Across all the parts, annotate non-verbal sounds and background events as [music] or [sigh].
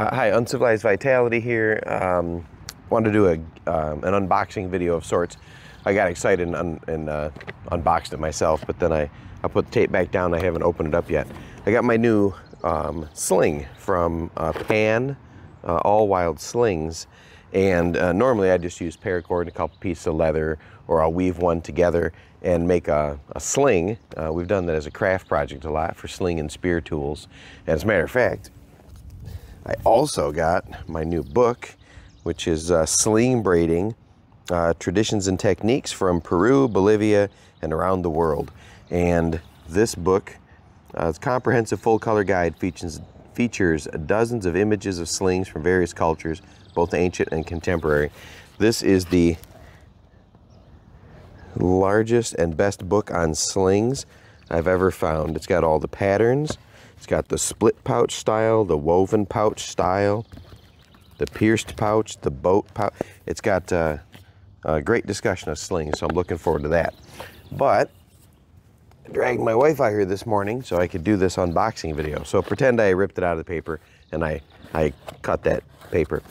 Uh, hi, Uncivilized Vitality here. Um, wanted to do a, um, an unboxing video of sorts. I got excited and, un and uh, unboxed it myself, but then I, I put the tape back down. I haven't opened it up yet. I got my new um, sling from uh, Pan, uh, All Wild Slings. And uh, normally I just use paracord and a couple pieces of leather, or I'll weave one together and make a, a sling. Uh, we've done that as a craft project a lot for sling and spear tools. As a matter of fact, I also got my new book, which is uh, Sling Braiding uh, Traditions and Techniques from Peru, Bolivia, and around the world. And this book, uh, it's comprehensive full color guide, features, features dozens of images of slings from various cultures, both ancient and contemporary. This is the largest and best book on slings I've ever found. It's got all the patterns, it's got the split pouch style, the woven pouch style, the pierced pouch, the boat pouch. It's got uh, a great discussion of slings, so I'm looking forward to that. But I dragged my wife out here this morning so I could do this unboxing video. So pretend I ripped it out of the paper and I, I cut that paper.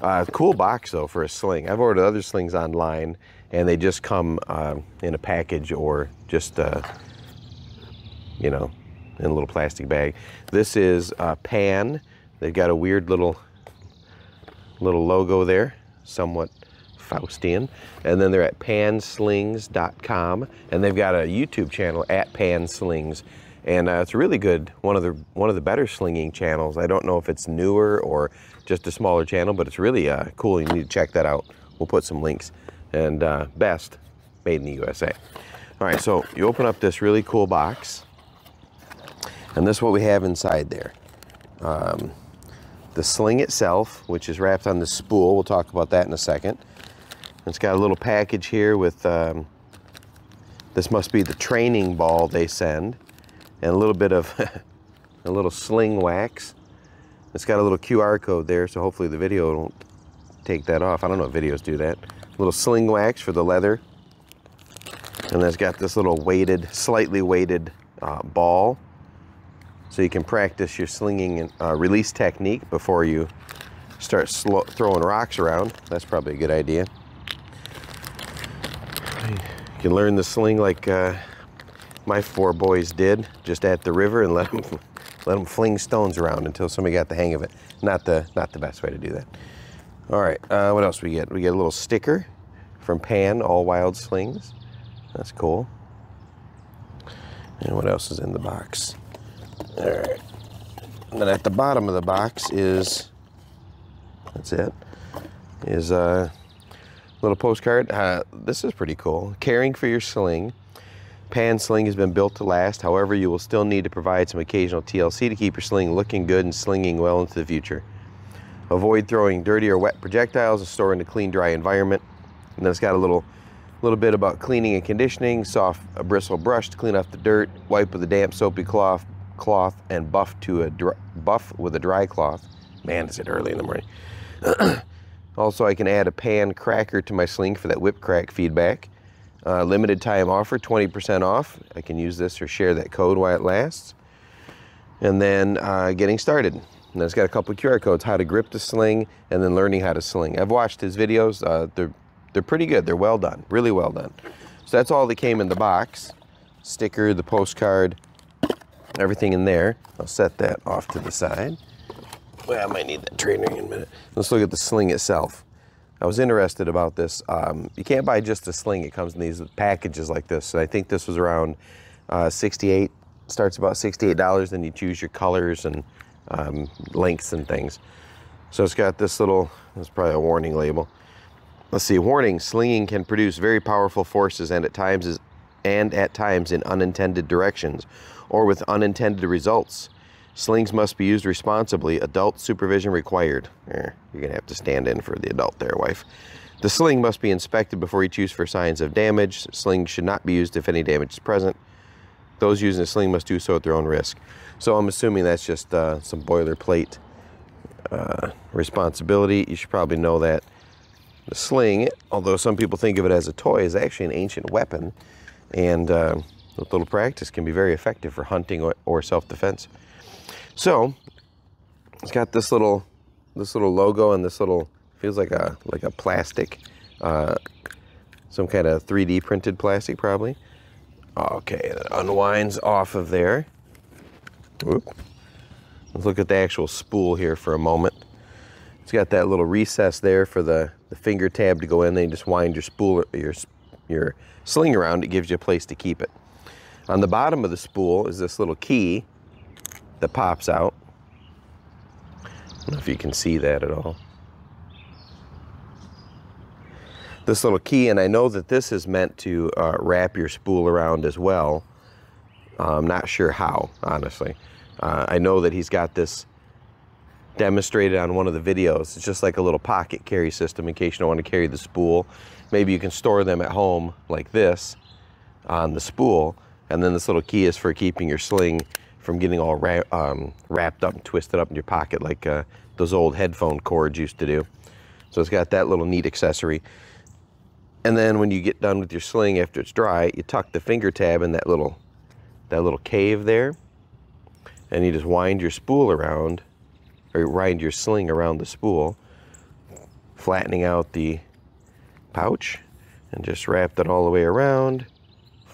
Uh, cool box though for a sling. I've ordered other slings online and they just come uh, in a package or just, uh, you know, in a little plastic bag. This is uh, Pan. They've got a weird little little logo there, somewhat Faustian. And then they're at panslings.com, and they've got a YouTube channel at panslings. And uh, it's really good, one of the one of the better slinging channels. I don't know if it's newer or just a smaller channel, but it's really uh, cool. You need to check that out. We'll put some links. And uh, best, made in the USA. All right, so you open up this really cool box. And this is what we have inside there. Um, the sling itself, which is wrapped on the spool. We'll talk about that in a second. It's got a little package here with, um, this must be the training ball they send, and a little bit of [laughs] a little sling wax. It's got a little QR code there, so hopefully the video won't take that off. I don't know if videos do that. A little sling wax for the leather. And it's got this little weighted, slightly weighted uh, ball so you can practice your slinging and uh, release technique before you start throwing rocks around. That's probably a good idea. You can learn the sling like uh, my four boys did, just at the river and let them, [laughs] let them fling stones around until somebody got the hang of it. Not the, not the best way to do that. All right, uh, what else we get? We get a little sticker from Pan, All Wild Slings. That's cool. And what else is in the box? All right. And then at the bottom of the box is, that's it, is a little postcard. Uh, this is pretty cool. Caring for your sling. Pan sling has been built to last. However, you will still need to provide some occasional TLC to keep your sling looking good and slinging well into the future. Avoid throwing dirty or wet projectiles and store in a clean, dry environment. And then it's got a little little bit about cleaning and conditioning, soft a bristle brush to clean off the dirt, wipe with a damp soapy cloth, cloth and buff to a dry, buff with a dry cloth. Man, is it early in the morning. [clears throat] also, I can add a pan cracker to my sling for that whip crack feedback. Uh, limited time offer, 20% off. I can use this or share that code while it lasts. And then uh, getting started. And it's got a couple QR codes, how to grip the sling and then learning how to sling. I've watched his videos. Uh, they're, they're pretty good. They're well done, really well done. So that's all that came in the box. Sticker, the postcard, everything in there. I'll set that off to the side. Well, I might need that trainer in a minute. Let's look at the sling itself. I was interested about this. Um, you can't buy just a sling. It comes in these packages like this. I think this was around uh, 68, starts about $68. Then you choose your colors and um, lengths and things. So it's got this little, it's probably a warning label. Let's see, warning, slinging can produce very powerful forces and at times is, and at times in unintended directions or with unintended results. Slings must be used responsibly. Adult supervision required. Eh, you're going to have to stand in for the adult there, wife. The sling must be inspected before each use for signs of damage. Sling should not be used if any damage is present. Those using a sling must do so at their own risk. So I'm assuming that's just uh, some boilerplate uh, responsibility. You should probably know that. The sling, although some people think of it as a toy, is actually an ancient weapon. And uh, with little practice can be very effective for hunting or, self-defense. So it's got this little this little logo and this little feels like a like a plastic, uh, some kind of 3D printed plastic probably. Okay, it unwinds off of there. Let's look at the actual spool here for a moment. It's got that little recess there for the, the finger tab to go in. Then you just wind your spool, your, your sling around. It gives you a place to keep it. On the bottom of the spool is this little key that pops out. I don't know if you can see that at all. This little key, and I know that this is meant to uh, wrap your spool around as well. I'm not sure how, honestly. Uh, I know that he's got this demonstrated on one of the videos. It's just like a little pocket carry system in case you don't want to carry the spool. Maybe you can store them at home like this on the spool. And then this little key is for keeping your sling from getting all ra um, wrapped up and twisted up in your pocket like uh, those old headphone cords used to do. So it's got that little neat accessory. And then when you get done with your sling after it's dry, you tuck the finger tab in that little that little cave there. And you just wind your spool around, or wind your sling around the spool, flattening out the pouch, and just wrap that all the way around,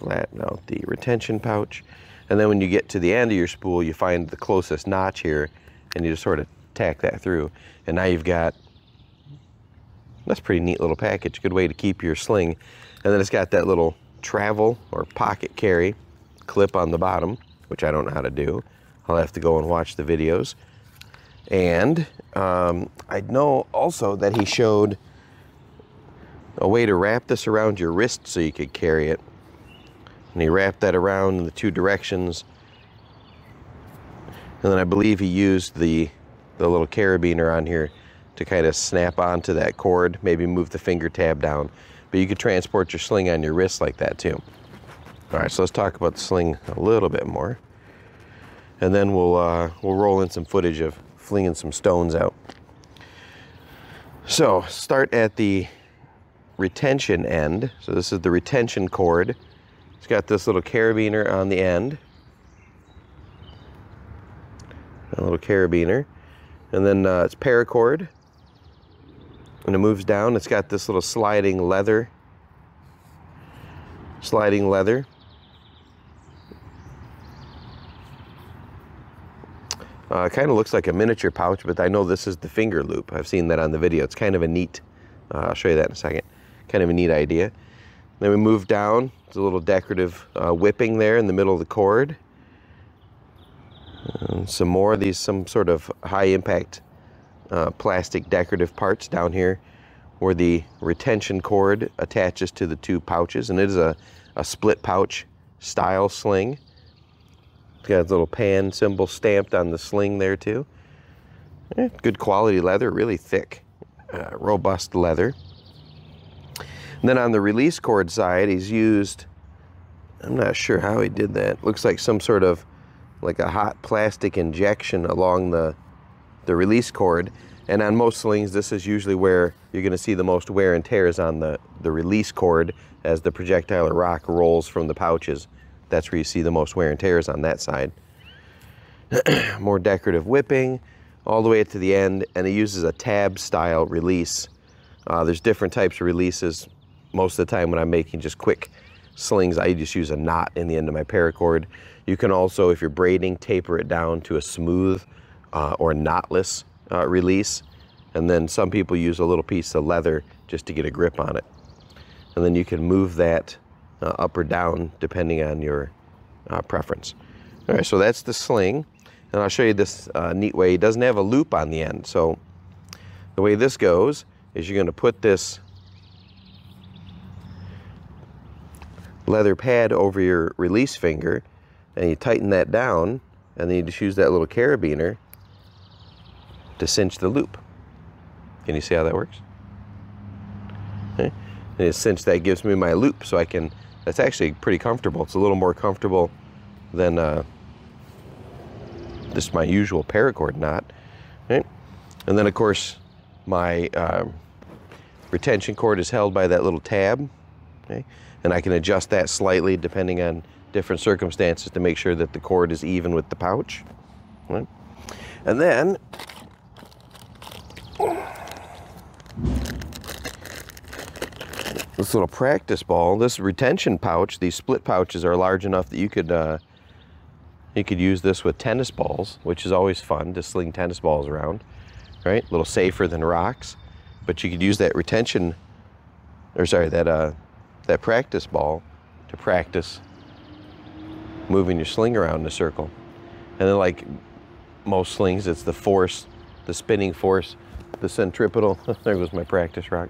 flatten out the retention pouch. And then when you get to the end of your spool, you find the closest notch here, and you just sort of tack that through. And now you've got, that's a pretty neat little package. Good way to keep your sling. And then it's got that little travel or pocket carry clip on the bottom, which I don't know how to do. I'll have to go and watch the videos. And um, I know also that he showed a way to wrap this around your wrist so you could carry it and he wrapped that around in the two directions. And then I believe he used the the little carabiner on here to kind of snap onto that cord maybe move the finger tab down. But you could transport your sling on your wrist like that too. All right so let's talk about the sling a little bit more. And then we'll uh, we'll roll in some footage of flinging some stones out. So start at the retention end. So this is the retention cord it's got this little carabiner on the end. A little carabiner. And then uh, it's paracord. And it moves down. It's got this little sliding leather. Sliding leather. Uh, kind of looks like a miniature pouch, but I know this is the finger loop. I've seen that on the video. It's kind of a neat, uh, I'll show you that in a second. Kind of a neat idea. Then we move down. There's a little decorative uh, whipping there in the middle of the cord. And some more of these, some sort of high impact uh, plastic decorative parts down here where the retention cord attaches to the two pouches. And it is a, a split pouch style sling. It's got a little pan symbol stamped on the sling there too. Good quality leather, really thick, uh, robust leather. Then on the release cord side, he's used, I'm not sure how he did that. Looks like some sort of like a hot plastic injection along the, the release cord. And on most slings, this is usually where you're gonna see the most wear and tears on the, the release cord as the projectile or rock rolls from the pouches. That's where you see the most wear and tears on that side. [clears throat] More decorative whipping all the way to the end, and it uses a tab style release. Uh, there's different types of releases most of the time when I'm making just quick slings, I just use a knot in the end of my paracord. You can also, if you're braiding, taper it down to a smooth uh, or knotless uh, release. And then some people use a little piece of leather just to get a grip on it. And then you can move that uh, up or down depending on your uh, preference. All right, so that's the sling. And I'll show you this uh, neat way. It doesn't have a loop on the end. So the way this goes is you're gonna put this leather pad over your release finger and you tighten that down and then you just use that little carabiner to cinch the loop. Can you see how that works? Okay. And it cinch that gives me my loop so I can, that's actually pretty comfortable. It's a little more comfortable than uh, just my usual paracord knot. Right? And then of course my uh, retention cord is held by that little tab. Okay? and I can adjust that slightly depending on different circumstances to make sure that the cord is even with the pouch. And then, this little practice ball, this retention pouch, these split pouches are large enough that you could uh, you could use this with tennis balls, which is always fun to sling tennis balls around, right? A little safer than rocks, but you could use that retention, or sorry, that uh, that practice ball to practice moving your sling around in a circle. And then like most slings, it's the force, the spinning force, the centripetal, [laughs] there goes my practice rock,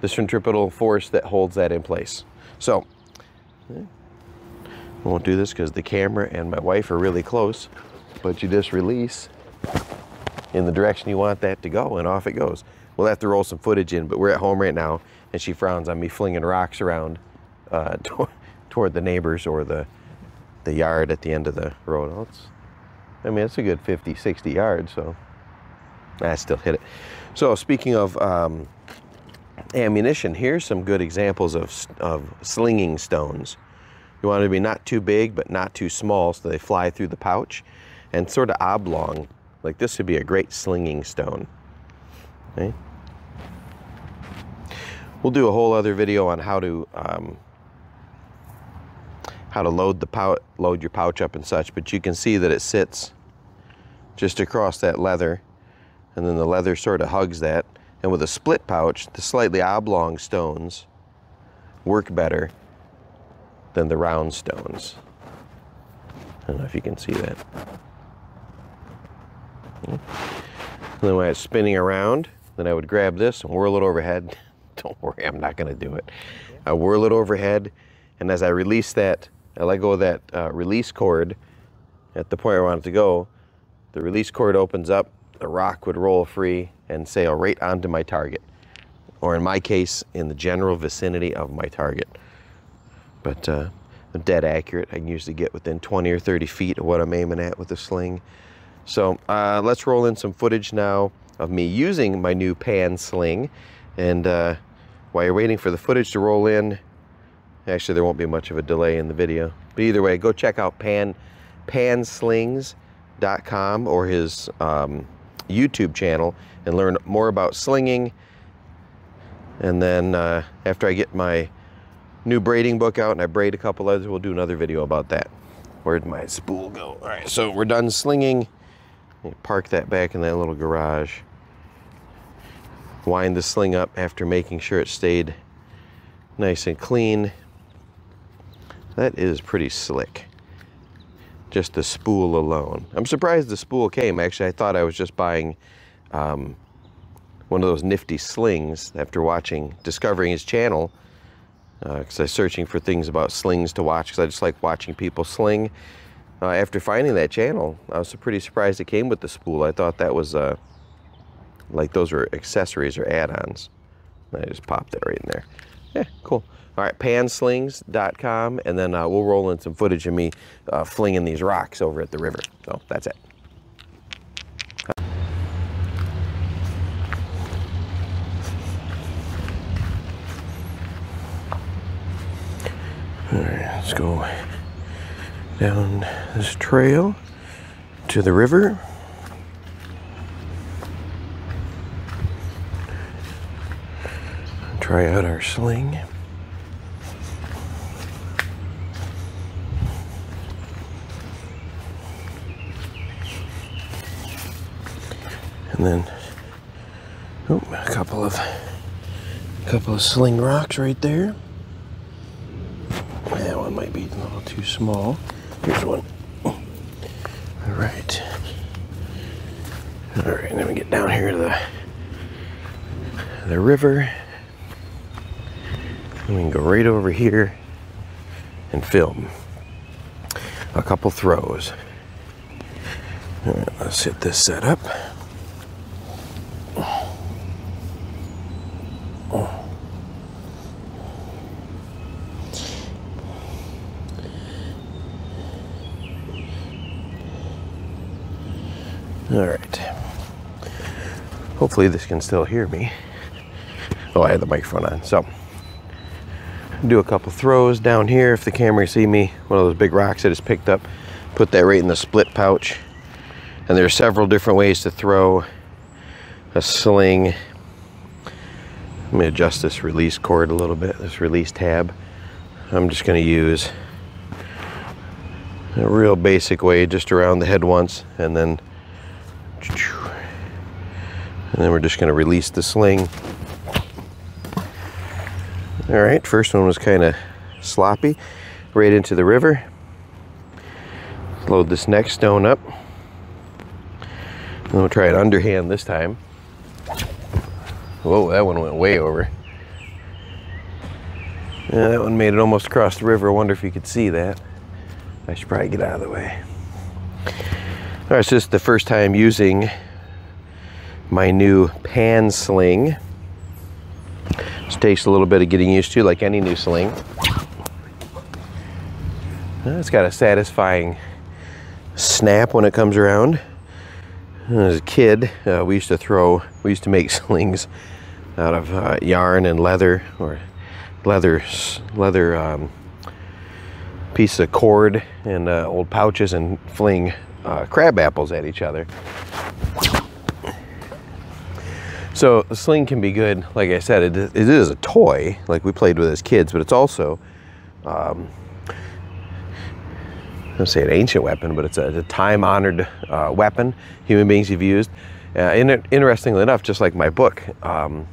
the centripetal force that holds that in place. So, I won't do this because the camera and my wife are really close, but you just release in the direction you want that to go and off it goes. We'll have to roll some footage in, but we're at home right now and she frowns on me flinging rocks around uh, [laughs] toward the neighbors or the the yard at the end of the road. Well, I mean, it's a good 50, 60 yards, so I still hit it. So speaking of um, ammunition, here's some good examples of, of slinging stones. You want it to be not too big, but not too small, so they fly through the pouch, and sort of oblong. Like this would be a great slinging stone. Okay. We'll do a whole other video on how to um, how to load the pouch, load your pouch up and such, but you can see that it sits just across that leather, and then the leather sort of hugs that. And with a split pouch, the slightly oblong stones work better than the round stones. I don't know if you can see that. And then when it's spinning around, then I would grab this and whirl it overhead. [laughs] [laughs] Don't worry, I'm not going to do it. I whirl it overhead, and as I release that I let go of that uh, release cord at the point I want it to go. The release cord opens up, the rock would roll free and sail right onto my target. Or in my case, in the general vicinity of my target. But uh, dead accurate. I can usually get within 20 or 30 feet of what I'm aiming at with a sling. So uh, let's roll in some footage now of me using my new pan sling. And uh, while you're waiting for the footage to roll in, Actually, there won't be much of a delay in the video. But either way, go check out Pan panslings.com or his um, YouTube channel and learn more about slinging. And then uh, after I get my new braiding book out and I braid a couple others, we'll do another video about that. Where'd my spool go? All right, so we're done slinging. Park that back in that little garage. Wind the sling up after making sure it stayed nice and clean. That is pretty slick. Just the spool alone. I'm surprised the spool came. Actually, I thought I was just buying um, one of those nifty slings after watching, discovering his channel. Because uh, I was searching for things about slings to watch because I just like watching people sling. Uh, after finding that channel, I was pretty surprised it came with the spool. I thought that was uh, like those were accessories or add-ons. I just popped that right in there. Yeah, cool. All right, panslings.com, and then uh, we'll roll in some footage of me uh, flinging these rocks over at the river. So that's it. All right, let's go down this trail to the river. Try out our sling. and then oh, a couple of a couple of sling rocks right there. That one might be a little too small. Here's one. All right. All right, then we get down here to the the river. We can go right over here and film a couple throws. All right, let's hit this setup. All right. Hopefully this can still hear me. Oh, I had the microphone on. So, do a couple throws down here if the camera see me. One of those big rocks that is picked up. Put that right in the split pouch. And there are several different ways to throw a sling. Let me adjust this release cord a little bit, this release tab. I'm just going to use a real basic way just around the head once and then and then we're just going to release the sling all right first one was kind of sloppy right into the river. Load this next stone up. And we'll try it underhand this time. Whoa that one went way over. Yeah, that one made it almost across the river. I wonder if you could see that. I should probably get out of the way. All right, so this is the first time using my new pan sling. This takes a little bit of getting used to, like any new sling. It's got a satisfying snap when it comes around. As a kid, uh, we used to throw, we used to make [laughs] slings out of uh, yarn and leather, or leather, leather um, piece of cord and uh, old pouches and fling uh, crab apples at each other. So the sling can be good. Like I said, it, it is a toy, like we played with as kids, but it's also, um, I don't say an ancient weapon, but it's a, a time-honored uh, weapon human beings have used. Uh, in, interestingly enough, just like my book, um,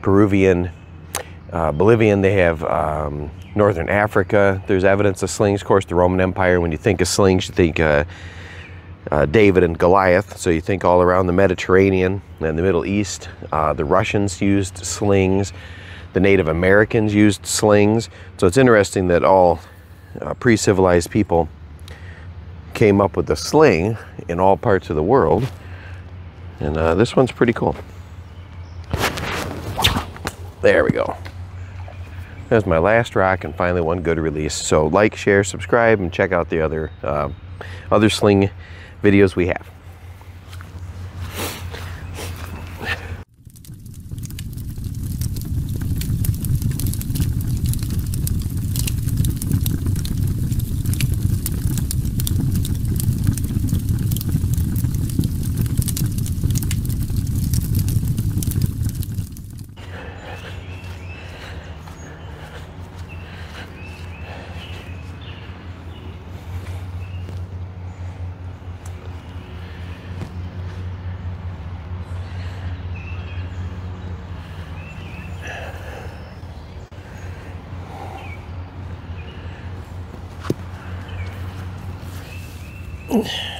Peruvian, uh, Bolivian, they have um, northern Africa. There's evidence of slings. Of course, the Roman Empire, when you think of slings, you think uh, David and Goliath. So you think all around the Mediterranean and the Middle East. Uh, the Russians used slings. The Native Americans used slings. So it's interesting that all uh, pre-civilized people came up with the sling in all parts of the world. And uh, this one's pretty cool. There we go. That's my last rock and finally one good release. So like, share, subscribe, and check out the other uh, other sling videos we have. Mm-hmm.